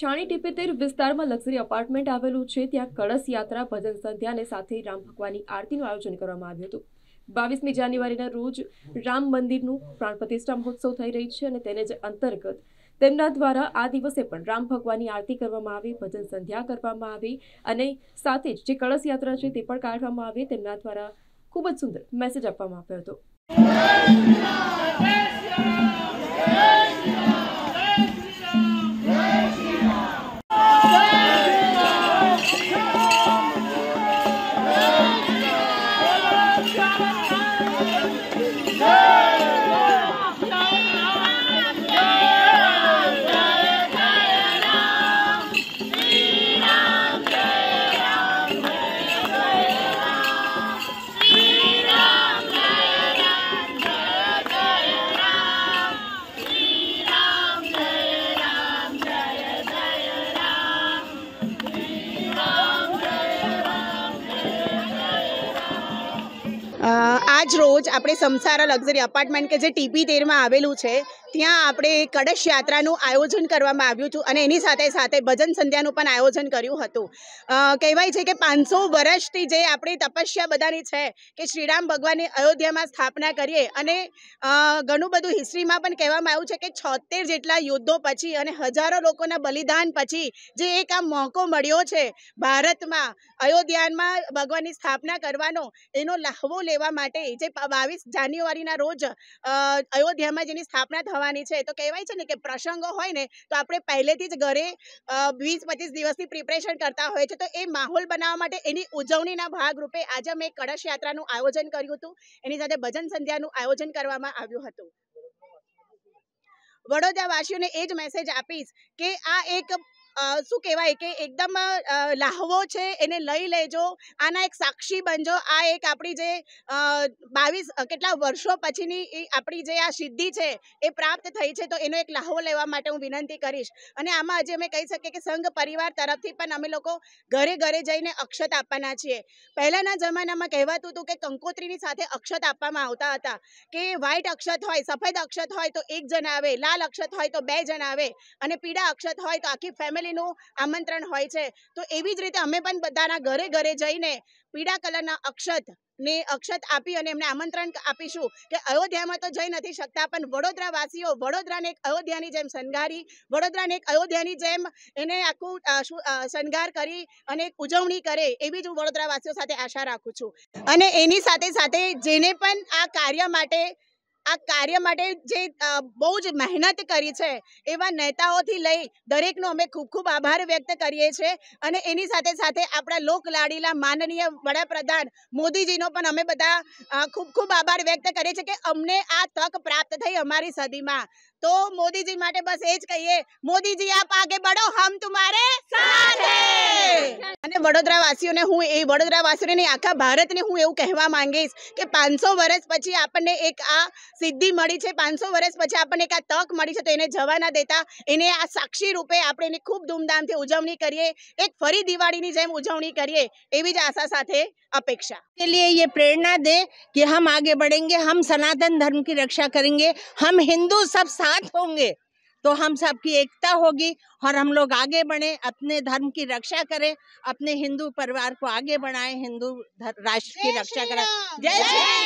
છાણી ટીપેતેર વિસ્તારમાં luxury apartment આવેલું છે. ત્યાં કળશ યાત્રા, ભજન સંધ્યાને સાથે રામ ભગવાનની આરતીનું આયોજન કરવામાં આવ્યું હતું. બાવીસમી જાન્યુઆરીના રોજ રામ મંદિરનું પ્રાણ પ્રતિષ્ઠા મહોત્સવ થઈ રહી છે અને તેને જ અંતર્ગત તેમના દ્વારા આ દિવસે પણ રામ ભગવાનની આરતી કરવામાં આવી, ભજન સંધ્યા કરવામાં આવી અને સાથે જ જે કળશ યાત્રા છે તે પણ કાઢવામાં આવી. તેમના દ્વારા ખૂબ જ સુંદર મેસેજ આપવામાં આવ્યો હતો. આજ રોજ આપણે સમસારા લક્ઝરી અપાર્ટમેન્ટ કે જે ટીપી તેરમાં આવેલું છે ત્યાં આપણે કળશ યાત્રાનું આયોજન કરવામાં આવ્યું હતું અને એની સાથે સાથે ભજન સંધ્યાનું પણ આયોજન કર્યું હતું. કહેવાય છે કે પાંચસો વર્ષથી જે આપણી તપસ્યા બધાની છે કે શ્રીરામ ભગવાનની અયોધ્યામાં સ્થાપના કરીએ અને ઘણું બધું હિસ્ટ્રીમાં પણ કહેવામાં આવ્યું છે કે છોતેર જેટલા યુદ્ધો પછી અને હજારો લોકોના બલિદાન પછી જે એક આ મોકો મળ્યો છે ભારતમાં અયોધ્યામાં ભગવાનની સ્થાપના કરવાનો, એનો લાહવો લેવા માટે જે બાવીસ જાન્યુઆરીના રોજ અયોધ્યામાં જેની સ્થાપના થવાની છે. તો કહેવાય છે ને કે પ્રસંગો હોય ને, તો આપણે પહેલેથી જ ઘરે વીસ પચીસ દિવસથી પ્રિપરેશન કરતા હોય છે. તો એ માહોલ બનાવવા માટે એની ઉજવણીના ભાગરૂપે આજે અમે કળશ યાત્રાનું આયોજન કર્યું હતું. એની સાથે ભજન સંધ્યાનું આયોજન કરવામાં આવ્યું હતું. વડોદરા વાસીઓને એ જ મેસેજ આપીશ કે આ એક શું કહેવાય કે એકદમ લાહવો છે એને લઈ લેજો. આના એક સાક્ષી બનજો. આ એક આપણી જે બાવીસ કેટલા વર્ષો પછીની આપણી જે આ સિદ્ધિ છે એ પ્રાપ્ત થઈ છે, તો એનો એક લાહવો લેવા માટે હું વિનંતી કરીશ. અને આમાં આજે અમે કહી શકીએ કે સંઘ પરિવાર તરફથી પણ અમે લોકો ઘરે ઘરે જઈને અક્ષત આપવાના છીએ. પહેલાંના જમાનામાં કહેવાતું હતું કે કંકોત્રીની સાથે અક્ષત આપવામાં આવતા હતા. કે વ્હાઈટ અક્ષત હોય, સફેદ અક્ષત હોય તો એક જણ આવે, લાલ અક્ષત હોય તો બે જણ આવે અને પીળા અક્ષત હોય તો આખી ફેમિલીનું આમંત્રણ હોય છે. તો એવી જ રીતે અમે પણ બધાના ઘરે ઘરે જઈને પીળા કલરના અક્ષત ને અક્ષત આપી અને એમને આમંત્રણ આપીશું કે અયોધ્યામાં તો જઈ નથી શકતા, પણ વડોદરા વાસીઓ વડોદરાને એક અયોધ્યાની જેમ શણગારી, વડોદરાને એક અયોધ્યાની જેમ એને આખું શણગાર કરી અને ઉજવણી કરે એવી જ હું વડોદરા વાસીઓ સાથે આશા રાખું છું. અને એની સાથે સાથે જેને પણ આ કાર્ય માટે આ કાર્ય માટે જે બહુ જ મહેનત કરી છે, એવા નેતાઓથી લઈ દરેકનો અમે ખૂબ ખૂબ આભાર વ્યક્ત કરીએ છીએ. અને એની સાથે સાથે આપણા લોક લાડીલા માનનીય વડાપ્રધાન મોદીજીનો પણ અમે બધા ખૂબ ખૂબ આભાર વ્યક્ત કરીએ છીએ કે અમને આ તક પ્રાપ્ત થઈ અમારી સદીમાં. તો મોદીજી માટે બસ એ જ કહીએ, મોદીજી, આપ આગે બઢો, હમ તુમારે અને વડોદરા વાસીઓને હું એ વડોદરા વાસીઓને નહીં, આખા ભારતને હું એવું કહેવા માંગીશ કે પાંચસો વર્ષ પછી આપણને એક આ સિદ્ધિ મળી છે પાંચસો વર્ષ પછી આપણને એક આ તક મળી છે તો એને જવા ના દેતા એને આ સાક્ષી રૂપે આપણે એને ખૂબ ધૂમધામથી ઉજવણી કરીએ એક ફરી દિવાળીની જેમ ઉજવણી કરીએ એવી જ આશા સાથે અપેક્ષા के लिए ये प्रेरणा दे कि हम आगे बढ़ेंगे हम सनातन धर्म की रक्षा करेंगे हम हिंदू सब साथ होंगे तो हम सबकी एकता होगी और हम लोग आगे बढ़े अपने धर्म की रक्षा करें अपने हिंदू परिवार को आगे बढ़ाएं हिंदू धर- राष्ट्र की रक्षा करें जय श्री राम